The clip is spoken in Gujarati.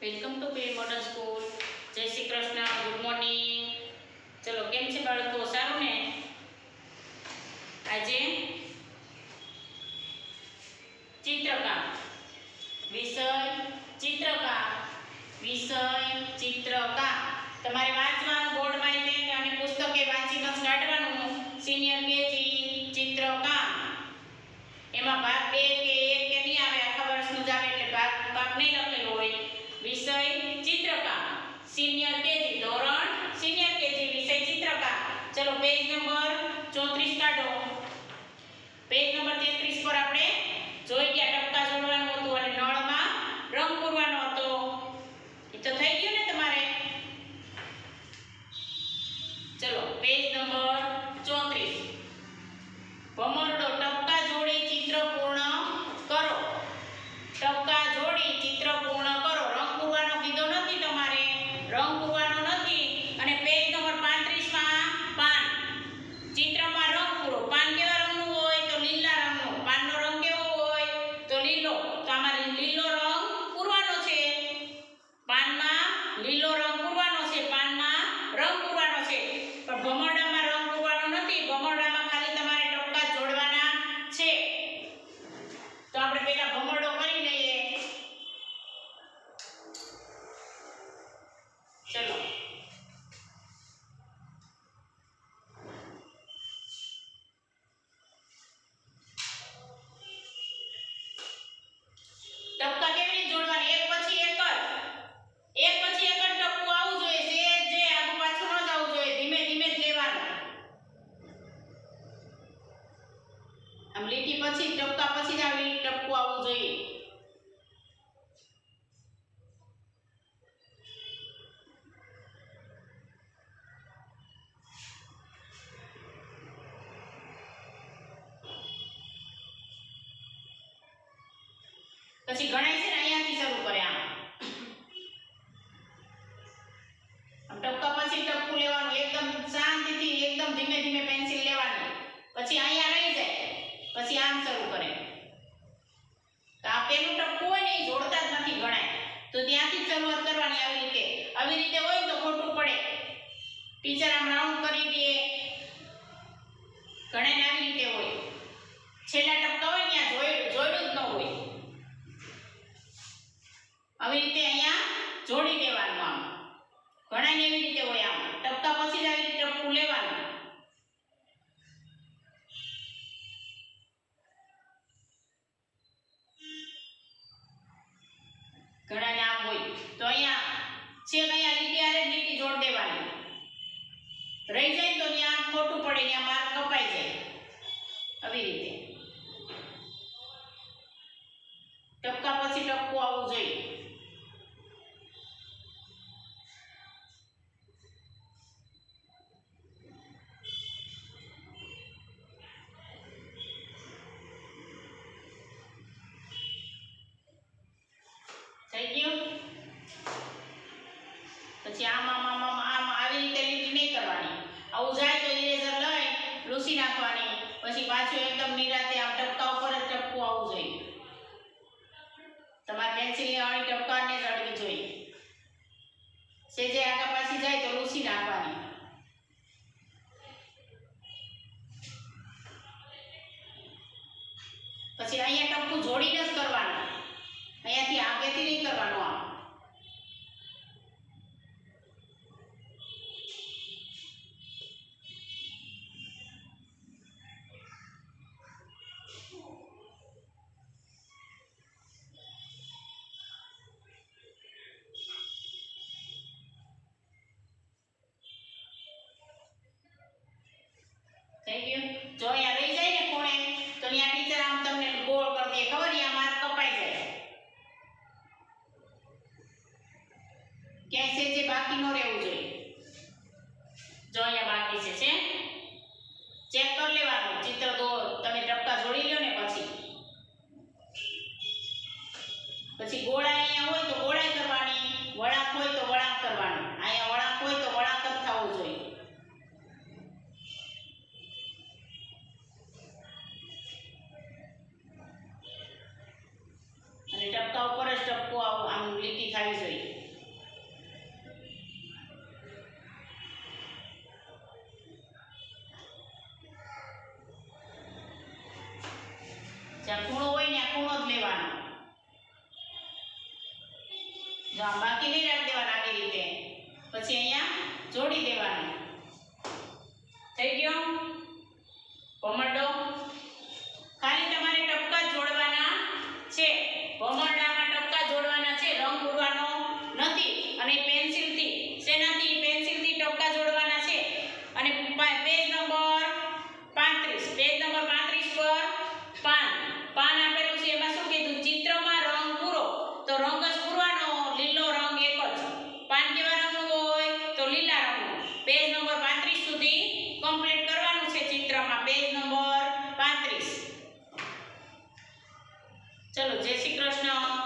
Welcome to pay model school જય શ્રી કૃષ્ણ ગુડ મોર્નિંગ ચલો, કેમ છે બાળકો? સારું ને? સિનિયર કેજી ધોરણ સિનિયર કેજી વિષય ચિત્રકામ ચલો પેજ નંબર ચોત્રીસ કાઢો. પેજ નંબર તેત્રીસ પર આપણે જોઈ ગયા ટપકા જોડવાનું હતું અને નળમાં રંગ પૂરવાનો હતો એ તો થઈ ગયું ને તમારે ચલો પેજ નંબર ચોત્રીસ ભમરડો ટપકા જોડી ચિત્ર પૂર્ણ કરો ટપકા જોડી ચિત્ર પૂર્ણ કરો રંગ પૂરવાનો કીધો નથી તમારે રંગ પૂરવાનો નથી અને પેજ નંબર 35 માં પાન ચિત્રમાં રંગ પૂરો. પાન કેવા રંગનું હોય તો લીલા રંગનું. પાનનો રંગ કેવો હોય તો લીલો. તો લીલો રંગ પૂરવાનો છે. પાનમાં લીલો રંગ પૂરવાનો છે પાનમાં રંગ પૂરવાનો છે પણ ભમરડામાં રંગ પૂરવાનો નથી ભમરડામાં ખાલી તમારે ટપકા જ જોડવાના છે તો આપણે પહેલા ભમરડો કરી લઈએ ચલો ટપકા કેવી રીતે જોડવાની એક પછી એક જ એક પછી એક જ ટપકું આવવું જોઈએ સેજ જે આગળ પાછું ન જવું જોઈએ ધીમે ધીમે જ લેવાનું આમ લીટી પછી ટપકા પછી જ આવી ટપકું આવવું જોઈએ. પછી ગણાય છે ને કરે. તો આ પેલું ટપકું હોય ને એ જોડતા જ નથી ગણાય. તો ત્યાંથી શરૂઆત કરવાની આવી રીતે. આવી રીતે હોય તો ખોટું પડે. ટીચર આમ રાઉન્ડ કરી દે. ઘણાને આવી રીતે હોય. છેલ્લા ટપકા હોય ત્યાં જોયું જોયું જ ન હોય. આવી રીતે અહીંયા જોડી દેવાનું આમ. ઘણાને એવી રીતે હોય આમ. ટપકા પછી જ આવી રીતે ટપકું લેવાનું ઘણાને આમ હોય. તો અહીંયા છેક અહીંયા લીટી આરે લીટી જોડ દેવાની. રહી જાય તો ત્યાં ખોટું પડે, ત્યાં માર્ક કપાઈ જાય. આવી રીતે. ટપકા પછી ટપકું આવવું જોઈએ થઈ ગયું પછી આમ આમ આમ આમ આમ આવી રીતે લીટી નહીં કરવાની આવું જાય તો ઇરેઝર લઈ, લૂસી નાખવાની. પછી પાછું એકદમ નિરાતે આમ ટપકા ઉપર જ ટપકું આવવું જોઈએ તમારે પેન્સિલની વાળી ટપકાને જ અડવી જોઈએ સેજે આગા પાછી જાય તો લૂસી નાખવાની પછી અહીંયા ટપકું જોડીને જ કરવાનું અહીંયાથી આગેથી નહીં કરવાનું આમ થઈ ગયું જો અહીંયા રહી જાય ને ખૂણે તો અહીંયા ટીચર આમ તમને ગોળ કરી દે ખબર અહીંયા માર્ક કપાઈ જાય ક્યાંય સેજે બાકી રહેવું જોઈએ. જો અહીંયા બાકી છે છે? ચેક કરી લેવાનું. ચિત્ર તો તમે ટપકા જોડી લો ને પછી. પછી ગોળા અહીંયા હોય તો ગોળાઈ કરવાની. વળાંક હોય જો આમ બાકી નહીં રાખી દેવાના આવી રીતે. પછી અહીંયા જોડી દેવાનું. થઈ ગયો? ભમરડો ખાલી તમારે ટપકા જોડવાના છે. ભમરડામાં ટપકા જોડવાના છે. રંગ પૂરવાનો નથી. અને પેન્સિલથી, શેનાથી? પેન્સિલથી ટપકા જોડવાના છે અને પા- પેજ નંબર પાંત્રીસ પેજ નંબર પાંત્રીસ પર પાન પાન આપેલું છે એમાં શું કીધું ચિત્રમાં રંગ પૂરો તો રંગ જ પૂરવાનો લીલો રંગ એક જ પાન કેવા રંગનું હોય તો લીલા રંગનું પેજ નંબર પાંત્રીસ સુધી કમ્પ્લીટ કરવાનું છે ચિત્રમાં પેજ નંબર પાંત્રીસ ચલો જય શ્રી કૃષ્ણ.